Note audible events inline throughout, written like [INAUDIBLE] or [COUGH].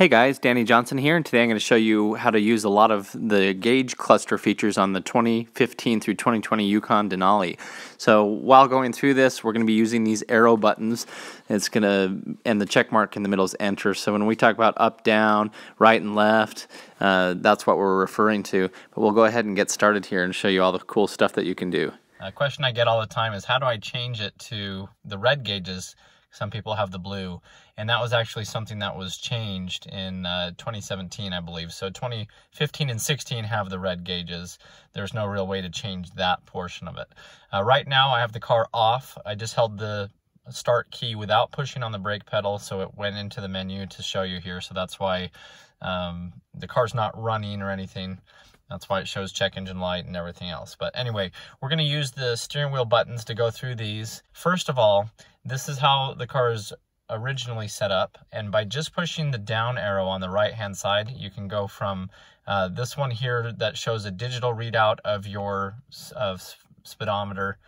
Hey guys, Danny Johnson here, and today I'm going to show you how to use a lot of the gauge cluster features on the 2015 through 2020 Yukon Denali. So while going through this, we're going to be using these arrow buttons. It's going to, and the check mark in the middle is enter. So when we talk about up, down, right, and left, uh, that's what we're referring to. But we'll go ahead and get started here and show you all the cool stuff that you can do. A question I get all the time is how do I change it to the red gauges some people have the blue. And that was actually something that was changed in uh, 2017, I believe. So 2015 and 16 have the red gauges. There's no real way to change that portion of it. Uh, right now, I have the car off. I just held the start key without pushing on the brake pedal, so it went into the menu to show you here. So that's why um, the car's not running or anything. That's why it shows check engine light and everything else. But anyway, we're going to use the steering wheel buttons to go through these. First of all, this is how the car is originally set up. And by just pushing the down arrow on the right hand side, you can go from uh, this one here that shows a digital readout of your uh, speedometer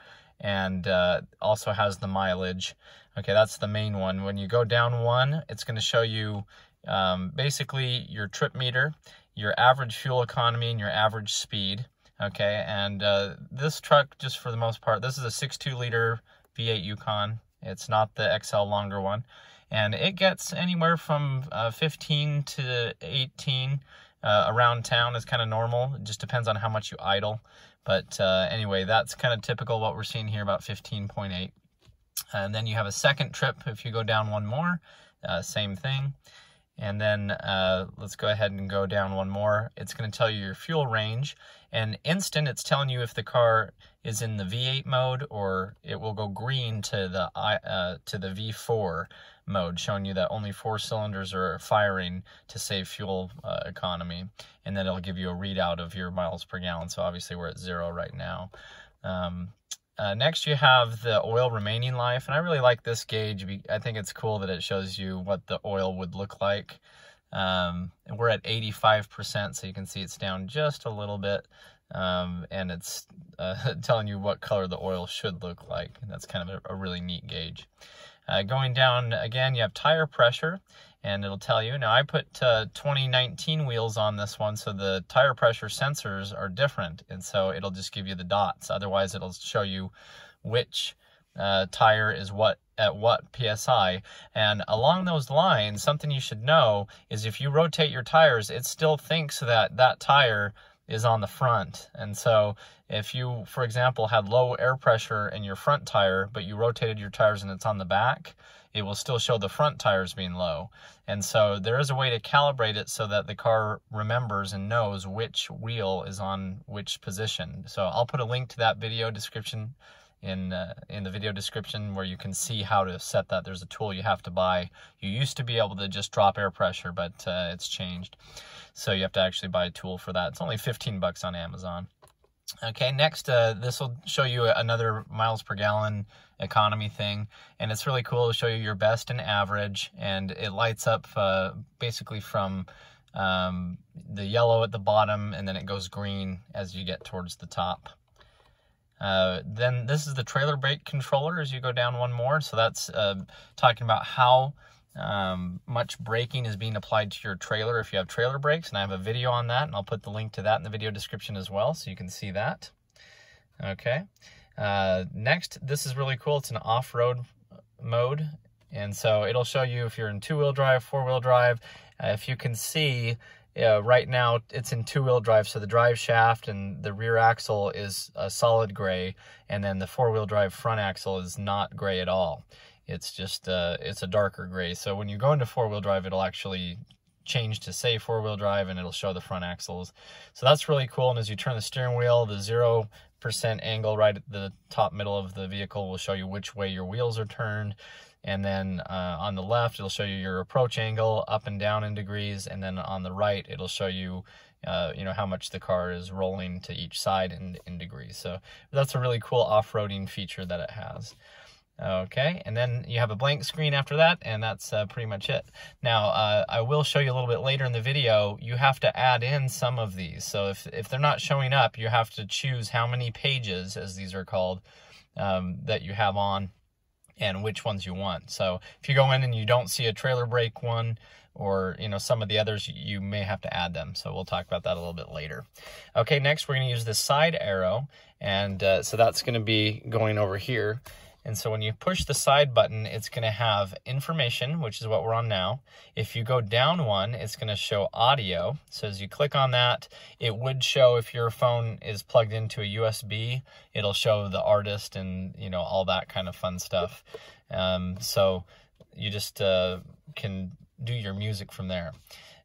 and uh, also has the mileage. Okay, that's the main one. When you go down one, it's going to show you um, basically your trip meter your average fuel economy and your average speed. Okay, and uh, this truck, just for the most part, this is a 6.2 liter V8 Yukon. It's not the XL longer one. And it gets anywhere from uh, 15 to 18 uh, around town is kind of normal. It just depends on how much you idle. But uh, anyway, that's kind of typical what we're seeing here, about 15.8. And then you have a second trip if you go down one more, uh, same thing. And then uh, let's go ahead and go down one more. It's going to tell you your fuel range. And instant, it's telling you if the car is in the V8 mode or it will go green to the uh, to the V4 mode, showing you that only four cylinders are firing to save fuel uh, economy. And then it'll give you a readout of your miles per gallon. So obviously we're at zero right now. Um, uh, next, you have the oil remaining life, and I really like this gauge. I think it's cool that it shows you what the oil would look like. Um, we're at 85%, so you can see it's down just a little bit, um, and it's uh, [LAUGHS] telling you what color the oil should look like. And that's kind of a, a really neat gauge. Uh, going down again, you have tire pressure, and it'll tell you. Now, I put uh, 2019 wheels on this one, so the tire pressure sensors are different, and so it'll just give you the dots. Otherwise, it'll show you which uh, tire is what at what psi. And along those lines, something you should know is if you rotate your tires, it still thinks that that tire is on the front. And so if you, for example, had low air pressure in your front tire, but you rotated your tires and it's on the back, it will still show the front tires being low. And so there is a way to calibrate it so that the car remembers and knows which wheel is on which position. So I'll put a link to that video description in uh, in the video description where you can see how to set that. There's a tool you have to buy. You used to be able to just drop air pressure, but uh, it's changed. So you have to actually buy a tool for that. It's only 15 bucks on Amazon. Okay, next, uh, this will show you another miles per gallon economy thing, and it's really cool to show you your best and average, and it lights up uh, basically from um, the yellow at the bottom, and then it goes green as you get towards the top. Uh, then this is the trailer brake controller as you go down one more. So that's uh, talking about how um, much braking is being applied to your trailer if you have trailer brakes. And I have a video on that, and I'll put the link to that in the video description as well, so you can see that. Okay. Uh, next, this is really cool. It's an off-road mode. And so it'll show you if you're in two-wheel drive, four-wheel drive. Uh, if you can see, uh, right now it's in two-wheel drive, so the drive shaft and the rear axle is a solid gray, and then the four-wheel drive front axle is not gray at all. It's just uh, it's a darker gray. So when you go into four-wheel drive, it'll actually change to say four-wheel drive, and it'll show the front axles. So that's really cool. And as you turn the steering wheel, the zero percent angle right at the top middle of the vehicle will show you which way your wheels are turned. And then uh, on the left, it'll show you your approach angle up and down in degrees. And then on the right, it'll show you, uh, you know, how much the car is rolling to each side in, in degrees. So that's a really cool off-roading feature that it has. Okay, and then you have a blank screen after that, and that's uh, pretty much it. Now, uh, I will show you a little bit later in the video, you have to add in some of these. So if, if they're not showing up, you have to choose how many pages, as these are called, um, that you have on and which ones you want. So if you go in and you don't see a trailer brake one, or you know some of the others you may have to add them so we'll talk about that a little bit later okay next we're going to use the side arrow and uh, so that's going to be going over here and so when you push the side button, it's going to have information, which is what we're on now. If you go down one, it's going to show audio. So as you click on that, it would show if your phone is plugged into a USB, it'll show the artist and, you know, all that kind of fun stuff. Um, so you just uh, can do your music from there.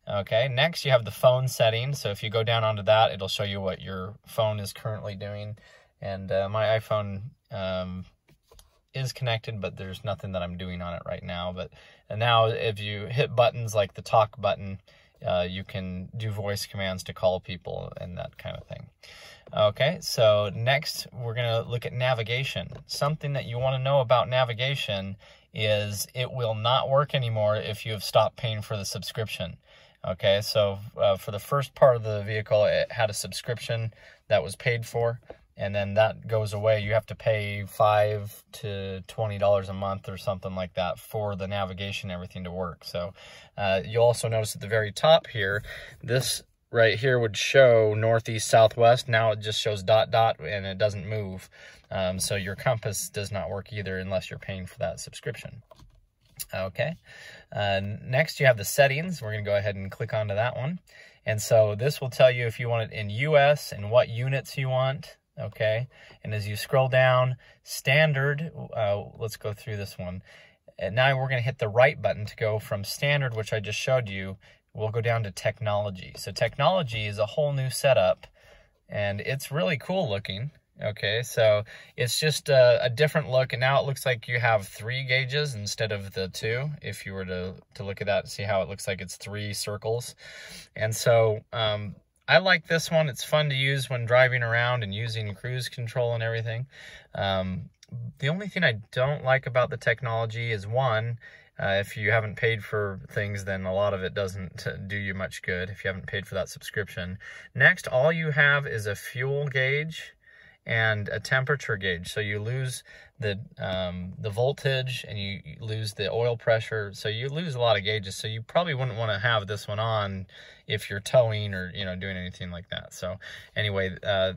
Okay, next you have the phone settings. So if you go down onto that, it'll show you what your phone is currently doing. And uh, my iPhone um, is connected, but there's nothing that I'm doing on it right now. But and now if you hit buttons like the talk button, uh, you can do voice commands to call people and that kind of thing. Okay, so next we're going to look at navigation. Something that you want to know about navigation is it will not work anymore if you have stopped paying for the subscription. Okay, so uh, for the first part of the vehicle, it had a subscription that was paid for and then that goes away. You have to pay five to twenty dollars a month or something like that for the navigation, everything to work. So uh, you'll also notice at the very top here, this right here would show northeast, southwest. Now it just shows dot dot and it doesn't move. Um, so your compass does not work either unless you're paying for that subscription. Okay. Uh, next, you have the settings. We're going to go ahead and click onto that one. And so this will tell you if you want it in US and what units you want okay? And as you scroll down, standard, uh, let's go through this one. And now we're going to hit the right button to go from standard, which I just showed you, we'll go down to technology. So technology is a whole new setup, and it's really cool looking. Okay, so it's just a, a, different look, and now it looks like you have three gauges instead of the two. If you were to, to look at that, see how it looks like it's three circles. And so um, I like this one. It's fun to use when driving around and using cruise control and everything. Um, the only thing I don't like about the technology is one, uh, if you haven't paid for things, then a lot of it doesn't do you much good if you haven't paid for that subscription. Next, all you have is a fuel gauge and a temperature gauge. So you lose the um, the voltage and you lose the oil pressure. So you lose a lot of gauges. So you probably wouldn't want to have this one on if you're towing or you know doing anything like that. So anyway, uh,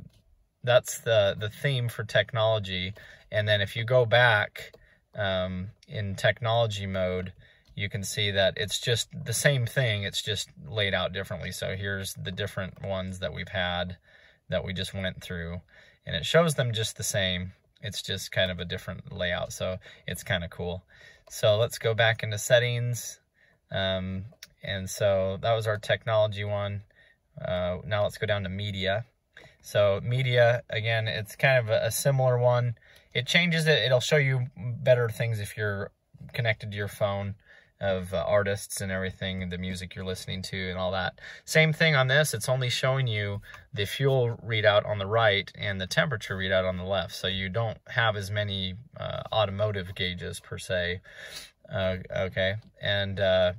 that's the the theme for technology. And then if you go back um, in technology mode, you can see that it's just the same thing. It's just laid out differently. So here's the different ones that we've had that we just went through and it shows them just the same. It's just kind of a different layout, so it's kind of cool. So let's go back into settings. Um, and so that was our technology one. Uh, now let's go down to media. So media, again, it's kind of a, a similar one. It changes it. It'll show you better things if you're connected to your phone of uh, artists and everything, the music you're listening to and all that. Same thing on this, it's only showing you the fuel readout on the right and the temperature readout on the left. So you don't have as many uh, automotive gauges per se. Uh, okay, and uh,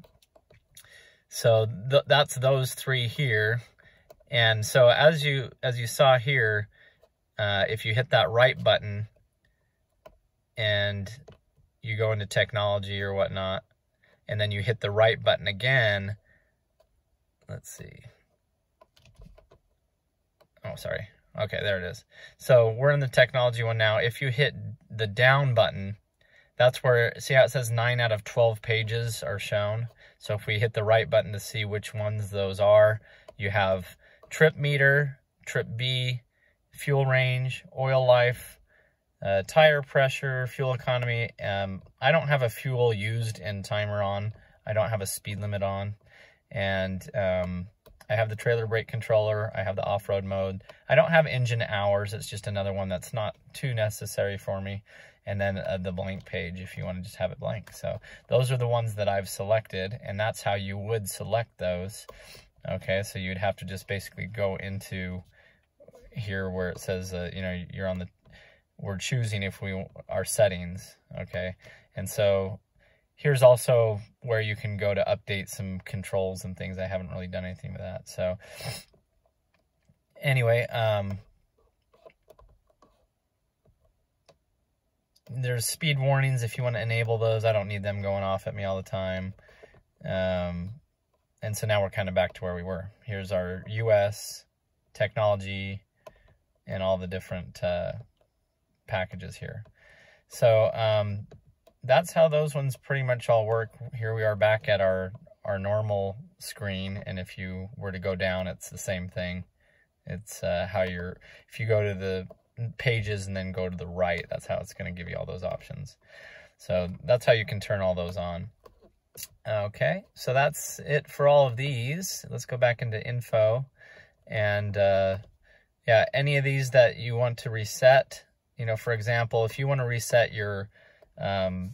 so th that's those three here. And so as you as you saw here, uh, if you hit that right button and you go into technology or whatnot, and then you hit the right button again. Let's see. Oh, sorry. Okay, there it is. So we're in the technology one now. If you hit the down button, that's where, see how it says 9 out of 12 pages are shown? So if we hit the right button to see which ones those are, you have trip meter, trip B, fuel range, oil life, uh, tire pressure, fuel economy. Um, I don't have a fuel used and timer on. I don't have a speed limit on. And um, I have the trailer brake controller. I have the off-road mode. I don't have engine hours. It's just another one that's not too necessary for me. And then uh, the blank page if you want to just have it blank. So those are the ones that I've selected. And that's how you would select those. Okay, so you'd have to just basically go into here where it says, uh, you know, you're on the we're choosing if we our settings, okay? And so here's also where you can go to update some controls and things. I haven't really done anything with that. So anyway, um, there's speed warnings if you want to enable those. I don't need them going off at me all the time. Um, and so now we're kind of back to where we were. Here's our US technology and all the different uh, packages here. So um, that's how those ones pretty much all work. Here we are back at our, our normal screen. And if you were to go down, it's the same thing. It's uh, how you're, if you go to the pages and then go to the right, that's how it's going to give you all those options. So that's how you can turn all those on. Okay, so that's it for all of these. Let's go back into info. And uh, yeah, any of these that you want to reset, you know, for example, if you want to reset your um,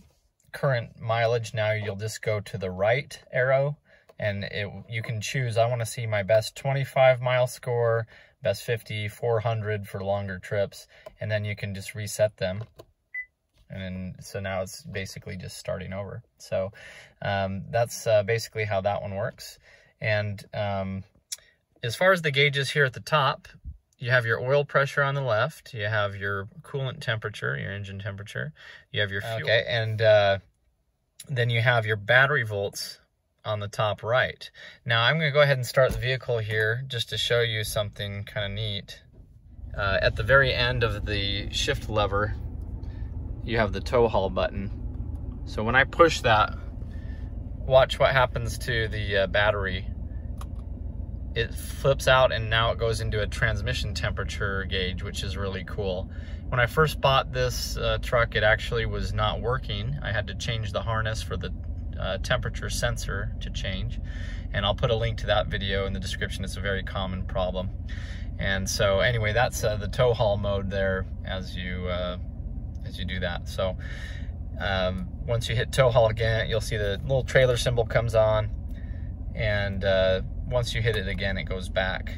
current mileage, now you'll just go to the right arrow and it, you can choose, I want to see my best 25 mile score, best 50, 400 for longer trips, and then you can just reset them and then so now it's basically just starting over. So um, that's uh, basically how that one works. And um, as far as the gauges here at the top, you have your oil pressure on the left, you have your coolant temperature, your engine temperature, you have your fuel. Okay, and uh, then you have your battery volts on the top right. Now I'm going to go ahead and start the vehicle here just to show you something kind of neat. Uh, at the very end of the shift lever, you have the tow haul button. So when I push that, watch what happens to the uh, battery. It flips out and now it goes into a transmission temperature gauge, which is really cool. When I first bought this uh, truck, it actually was not working. I had to change the harness for the uh, temperature sensor to change. And I'll put a link to that video in the description. It's a very common problem. And so anyway, that's uh, the tow haul mode there as you uh, as you do that. So um, once you hit tow haul again, you'll see the little trailer symbol comes on. And uh, once you hit it again, it goes back.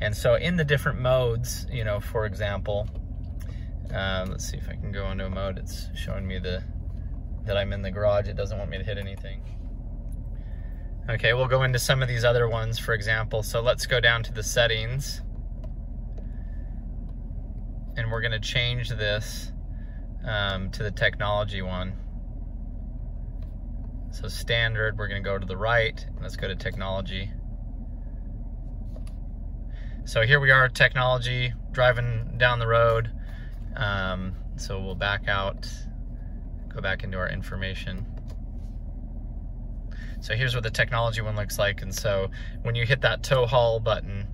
And so in the different modes, you know, for example, uh, let's see if I can go into a mode. It's showing me the that I'm in the garage. It doesn't want me to hit anything. Okay, we'll go into some of these other ones, for example. So let's go down to the settings. And we're gonna change this um, to the technology one. So standard, we're gonna go to the right, let's go to technology. So here we are, technology, driving down the road. Um, so we'll back out, go back into our information. So here's what the technology one looks like. And so when you hit that tow haul button,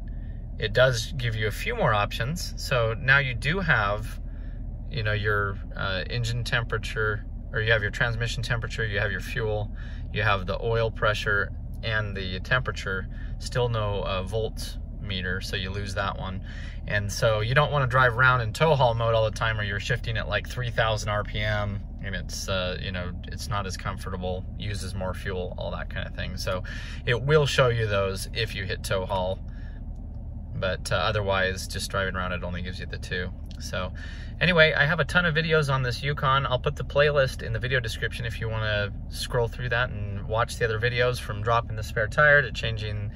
it does give you a few more options. So now you do have you know your uh, engine temperature or you have your transmission temperature you have your fuel you have the oil pressure and the temperature still no uh, volts meter so you lose that one. And so you don't want to drive around in tow haul mode all the time or you're shifting at like 3000 rpm and it's uh, you know it's not as comfortable uses more fuel all that kind of thing. So it will show you those if you hit tow haul but uh, otherwise just driving around it only gives you the two. So anyway, I have a ton of videos on this Yukon. I'll put the playlist in the video description if you want to scroll through that and watch the other videos from dropping the spare tire to changing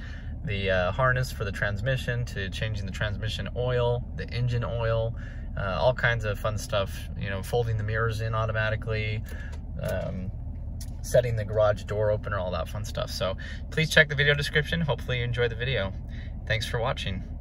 the uh, harness for the transmission to changing the transmission oil, the engine oil, uh, all kinds of fun stuff, you know, folding the mirrors in automatically, um, setting the garage door opener, all that fun stuff. So please check the video description. Hopefully you enjoy the video. Thanks for watching.